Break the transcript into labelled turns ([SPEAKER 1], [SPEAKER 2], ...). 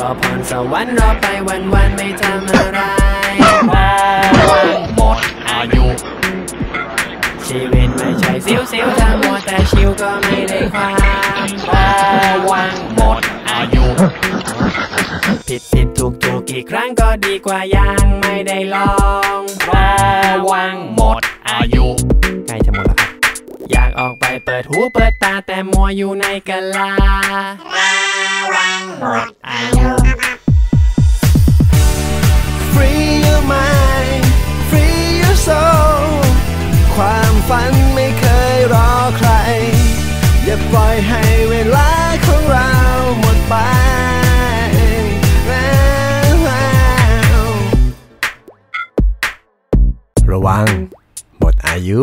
[SPEAKER 1] รอพรสวรรค์รอไปวันวันไม่ทำอะไร
[SPEAKER 2] พอวันหมดอายุ
[SPEAKER 1] ชีวิตไม่ใช่สิวสิวถ้ามัวแต่ชิวก็ไม่ได้ความ
[SPEAKER 2] พอวันหมดอายุ
[SPEAKER 1] ผิดผิดถูกถูกกี่ครั้งก็ดีกว่ายังไม่ได้ลอง
[SPEAKER 2] พอวันหมดอายุ
[SPEAKER 1] ใกล้จะหมดแล้วครับอยากออกไปเปิดหูเปิดตาแต่มัวอยู่ในกะลา
[SPEAKER 3] ฝันไม่เคยรอใคร อย่าปล่อยให้เวลาของเราหมดไประวังหมดอายุ